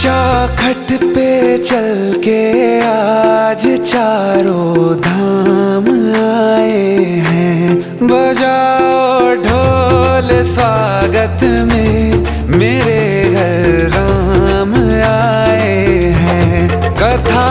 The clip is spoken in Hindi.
चौखट पे चल के आज चारों धाम आए हैं। बजाओ ढोल स्वागत में मेरे घर राम आए हैं। कथा